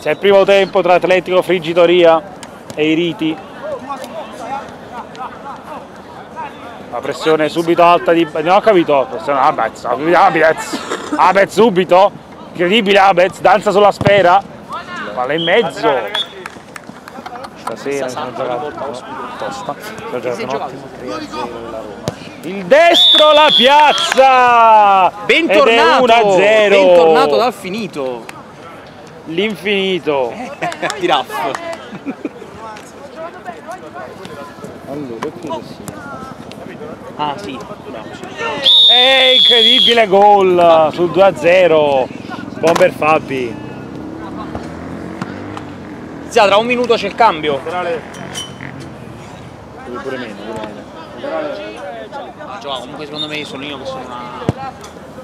Inizia il primo tempo tra Atletico Friggitoria e i Riti. La pressione subito alta di... Non ho capito. Pressione Abez. Abez. Abez subito. Incredibile Abez. Danza sulla sfera. Palla in mezzo. Stasera sono giocato tosta. Mi sono giocato un ottimo 3-0 della Roma. Il destro la piazza! Bentornato! Ed è 1-0. Bentornato dal finito. L'infinito. Di Raff. Allora, credo sia. Ah sì. E incredibile gol sul 2-0. Bomber Fabi. Zia, tra un minuto c'è il cambio. Pure meno, pure meno. Gioca, comunque secondo me sono io che sono una,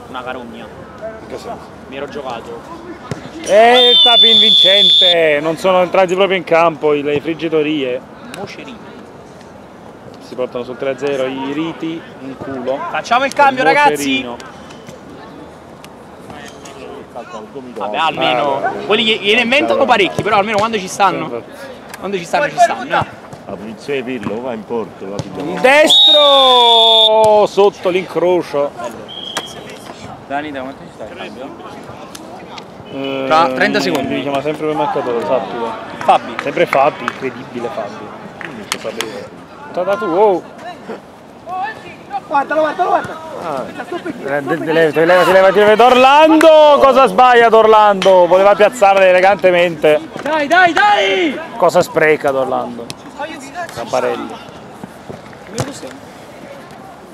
una carogna. In che senso? Mi ero giocato. E il tapin vincente. Non sono entrati proprio in campo i- le friggitorie. Mocerino. Si portano sul 3-0 i riti in culo. Facciamo il cambio Il ragazzi. Vabbè, almeno. Ah, Quelli gli- gliene inventano parecchi, però almeno quando ci stanno. Quando ci stanno ci stanno. no? La polizia di Pirlo va in porto, la destro sotto l'incrocio. Dani, da quanto ci sta il cambio? Eh, Tra 30 secondi. Mi chiama sempre quel marcatore, sappilo. Fabi. Sempre Fabi, incredibile Fabi. Sapevo. Guarda tu, oh! Guardalo, guardalo, guarda. Eh, de- de- Levati, levati, levati, levati. Orlando! Cosa sbaglia Orlando? Voleva piazzarla elegantemente. Dai, dai, dai! Cosa spreca Orlando? Camparelli.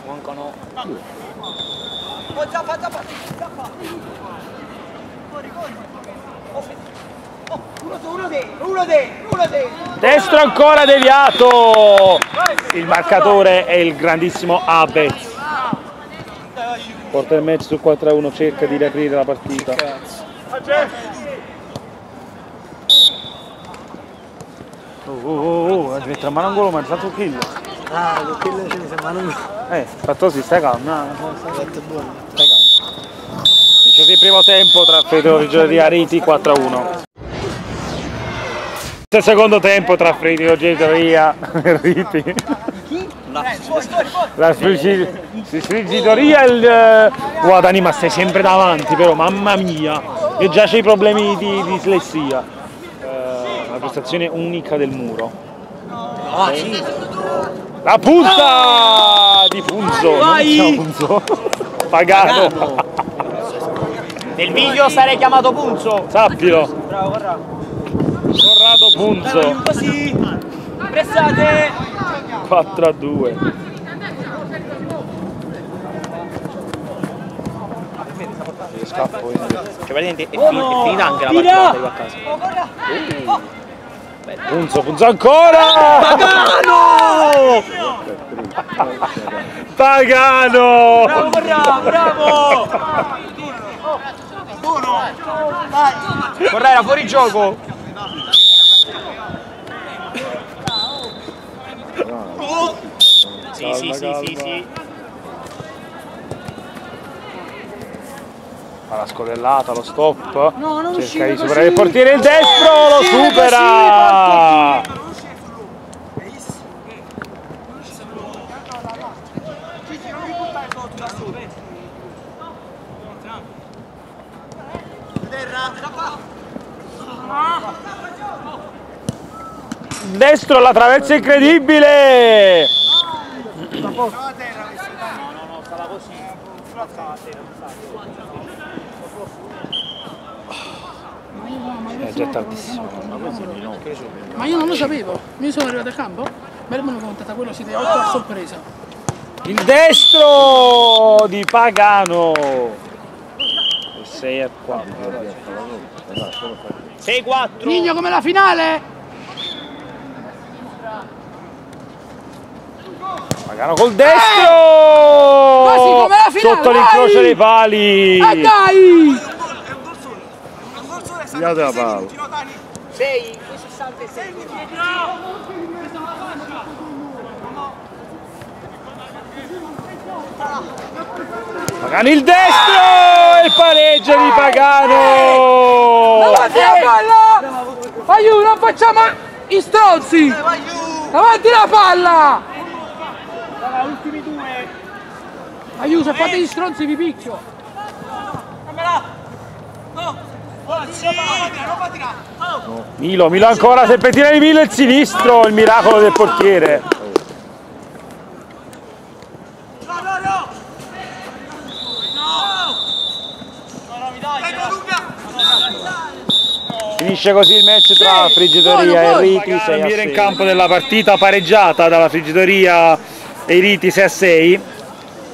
Mancano. Uno su, uno dentro, uno dentro, uno dentro. Destro ancora deviato! Il marcatore è il grandissimo Abez. Porta il match su 4-1, cerca di riaprire la partita. Oh, oh, oh, oh, ci mette la mano angolo, ma è fatto un kill. Ah, quello ce ne sembra non Eh, fatto così, stai calmo. no, stai fatto buono. calmo. Dice il primo tempo tra Federo Rigioria Riti 4-1. Il secondo tempo tra Federo Rigioria e Riti. La friggi- friggitoria e il... eh, Guarda Dani, ma stai sempre davanti però, mamma mia. E già c'hai problemi di di dislessia. Eh, una prestazione unica del muro. Ah sì. La punta di Punzo, chiama Punzo. Pagano. Nel video sarei chiamato Punzo. Sappilo. Bravo, guarda. Corrado Punzo. Così. Pressate. 4 a 2. Scappo Cioè praticamente è, fi- è finita anche la partita a casa. Punzo, Punzo ancora! Pagano! Pagano! Bravo, Corrado, bravo! Correra, fuori gioco! Sì, sì, sì, sì, sì. Fa la scodellata, lo stop. No, non Cerca uscire di così. superare il portiere, il destro lo uscire supera! Destro alla traversa incredibile! È già tardissimo. Ma io non lo sapevo, io sono arrivato a campo, me l'hanno contato quello si deve a sorpresa. Il destro di Pagano. 6 a 4. 6-4. Nigno come la finale! Pagano col destro! Quasi come la finale, Sotto l'incrocio dei pali. Ah dai! Pigliate la palla. 6, 66. Pagano il destro! E il pareggio di Pagano! Davanti alla palla! Aiuto, non facciamo i stronzi! Avanti la palla! ultimi due. Aiuto, fate gli stronzi, vi picchio! Milo, Milo ancora, serpentina di Milo il sinistro, il miracolo del portiere. Finisce così il match tra Friggitoria e Riti 6 a 6. in campo della partita pareggiata dalla Friggitoria e i Riti 6 a 6.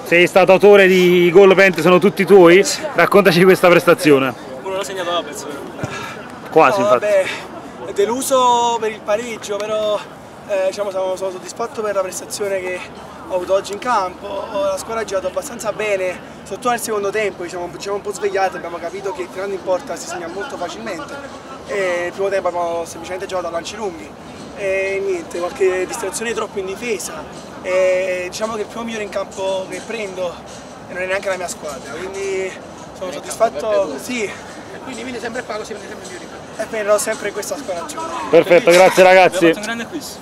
Sei stato autore di gol pente, sono tutti tuoi. Raccontaci questa prestazione. Uno l'ha segnato la pezzo. Quasi No, infatti. vabbè, deluso per il pareggio, però eh, diciamo, sono, sono soddisfatto per la prestazione che ho avuto oggi in campo. La squadra ha giocato abbastanza bene, soprattutto nel secondo tempo, diciamo, ci siamo un po' svegliati, abbiamo capito che tirando in porta si segna molto facilmente. E il primo tempo abbiamo semplicemente giocato a lanci lunghi. E niente, qualche distrazione troppo in difesa. E diciamo che il primo migliore in campo che prendo e non è neanche la mia squadra, quindi sono soddisfatto. Sì, Quindi vieni sempre qua così vieni sempre migliori. e prenderò sempre in questa squadra giù. Perfetto, grazie ragazzi. un grande acquisto.